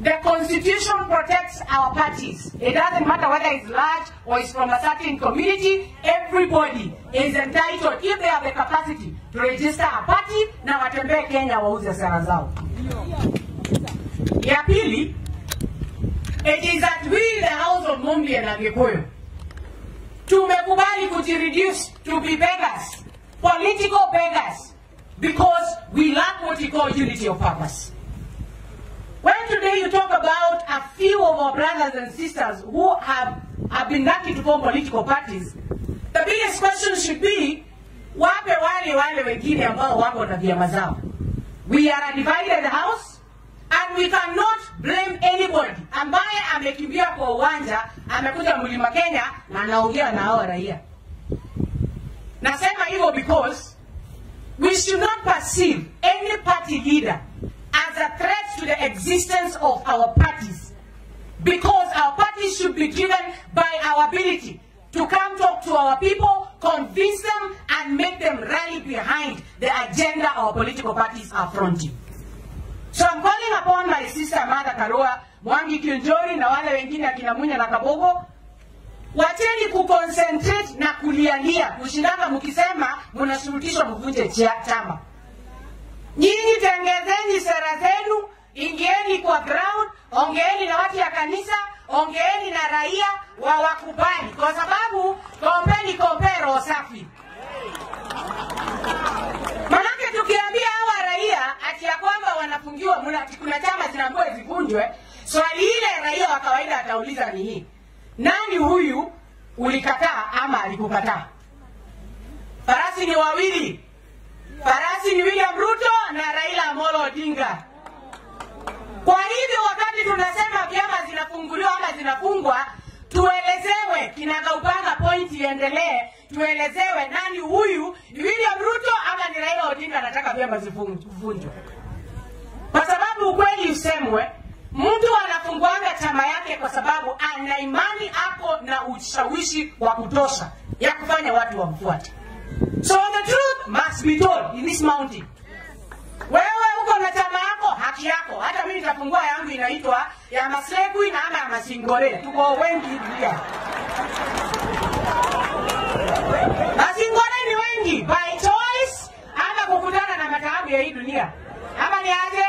The constitution protects our parties. It doesn't matter whether it's large or it's from a certain community. Everybody is entitled, if they have the capacity, to register a party na watembee Kenya wauze sera zao. Ya pili, it is that we, the House of Mumbi and Agikuyu, tumekubali kujireduce to be beggars, political beggars, because we lack what we call unity of purpose. Today you talk about a few of our brothers and sisters who have, have been lucky to form political parties, the biggest question should be, wape wale wale wengine ambao wako na vyama zao. We are a divided house and we cannot blame anybody ambaye amekimbia kwa uwanja, amekuja mlima Kenya na anaongea na hao raia. Nasema hivyo because we should not perceive any party leader a threat to the existence of our parties because our parties should be driven by our ability to come talk to our people, convince them, and make them rally behind the agenda our political parties are fronting. So I'm calling upon my sister Martha Karua, Mwangi Kionjori na wale wengine akina Munya na Kabogo, wacheni kuconcentrate na kulialia kushindana mkisema mnashurutishwa mvunje chama. Nyinyi tengezeni sera zenu, ingieni kwa ground, ongeeni na watu ya kanisa, ongeeni na raia wa wakubali, kwa sababu kombeni kompero safi. Manake tukiambia hawa raia ati ya kwamba wanafungiwa, kuna chama zinaambiwa zivunjwe, swali ile raia wa kawaida atauliza ni hii, nani huyu ulikataa ama alikukataa? Farasi ni wawili, farasi ni William Ruto na Raila Amolo Odinga. Kwa hivyo wakati tunasema vyama zinafunguliwa ama zinafungwa, tuelezewe kinagaupanga point iendelee, tuelezewe nani huyu ni William Ruto ama ni Raila Odinga anataka vyama zivunjwe, kwa sababu ukweli usemwe, mtu anafunguanga chama yake kwa sababu ana imani ako na ushawishi wa kutosha ya kufanya watu wamfuate. So the truth must be told in this mountain. Wewe uko na chama yako, haki yako. Hata mimi nitafungua yangu inaitwa ya Maslekwi na ama ya Masingore. Tuko wengi pia. Masingore ni wengi by choice ama kukutana na mataabu ya hii dunia. Ama ni aje?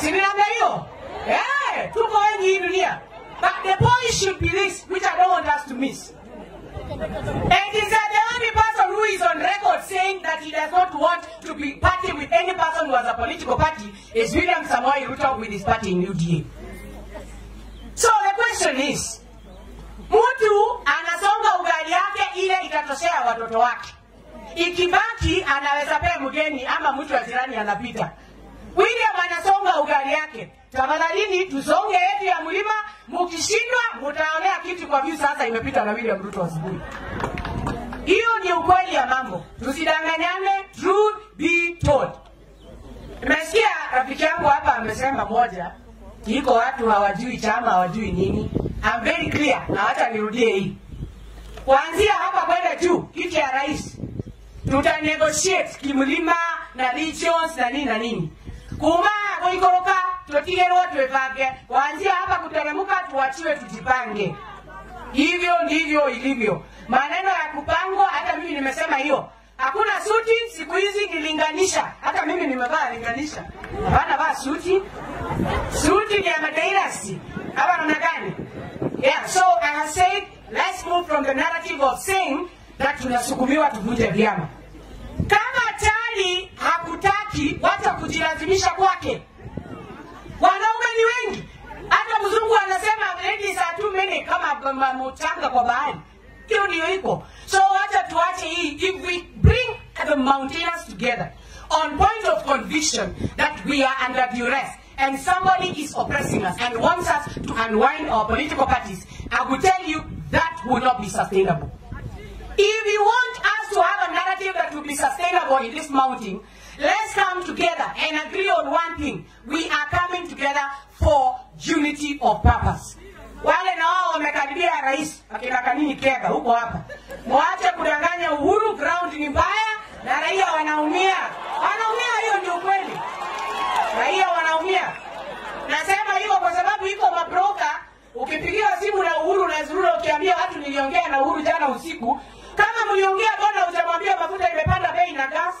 Si ni namna hiyo? Eh, tuko wengi hii dunia. But the point should be this, which I don't want us to miss. And is that the only person who is on record saying that he does not want to be party with any person who has a political party is William Ruto with his party in UDA. So the question is, mtu anasonga ugali yake ile itatoshea watoto wake. Ikibaki anaweza pea mgeni ama mtu wa jirani anapita. William anasonga ugali yake. Tafadhalini tusonge yetu ya mlima, mkishindwa mtaonea kitu kwa view sasa imepita na William Ruto asubuhi. Hiyo ni ukweli ya mambo, tusidanganyane, truth be told. Nimesikia rafiki yangu hapa amesema moja, iko watu hawajui chama, hawajui nini. I'm very clear na hata nirudie hii, kuanzia hapa kwenda juu, kiti ya rais tuta negotiate kimlima na regions na nini na nini. Kuma kuikoroka tutigerwo twepange kuanzia hapa kuteremka tuachiwe tujipange. Hivyo ndivyo ilivyo. Maneno ya kupangwa hata mimi nimesema hiyo. Hakuna suti siku hizi nilinganisha hata mimi nimevaa linganisha bana vaa suti. Suti ni ya madairasi hapa namna gani? Yeah so i have said let's move from the narrative of saying that tunasukumiwa tuvunje vyama. Kama tali hakutaki watu kujilazimisha kwake. Wanaume ni wengi. Hata mzungu anasema ladies are too many kama ma- mchanga kwa bahari. Hiyo ndio iko. So wacha tuache hii. If we bring the mountaineers together on point of conviction that we are under duress and somebody is oppressing us and wants us to unwind our political parties i will tell you that will not be sustainable if you want us to have a narrative that will be sustainable in this mountain, let's come together and agree on one thing. We are coming together for unity of purpose. Wale na wao wamekaribia rais akina Kanini Kega huko hapa, usiku, kama mliongea, mbona hujamwambia mafuta imepanda bei na gas?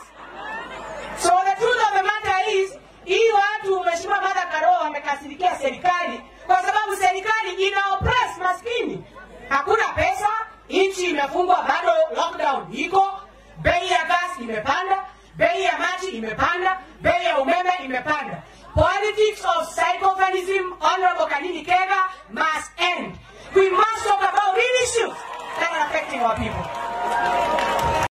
So the truth of the matter is, hii watu Mheshimiwa Martha Karua wamekasirikia serikali kwa sababu serikali ina oppress maskini. Hakuna pesa, nchi imefungwa, bado lockdown iko, bei ya gas imepanda, bei ya maji imepanda, bei ya umeme imepanda. Politics of psychophanism, Honorable Kanini Kega, must end. We must talk about real issues that are affecting our people.